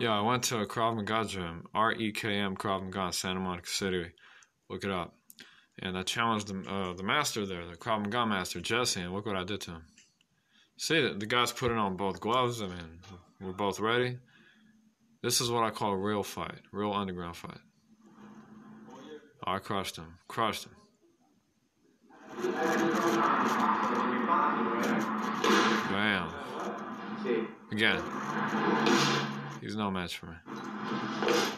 Yeah, I went to a Krav Maga gym, R E K M Krav Maga, Santa Monica City. Look it up. And I challenged the, uh, the master there, the Krav Maga master, Jesse, and look what I did to him. See, the, the guy's putting on both gloves. I mean, we're both ready. This is what I call a real fight, real underground fight. I crushed him, crushed him. Bam. Again. He's no match for me.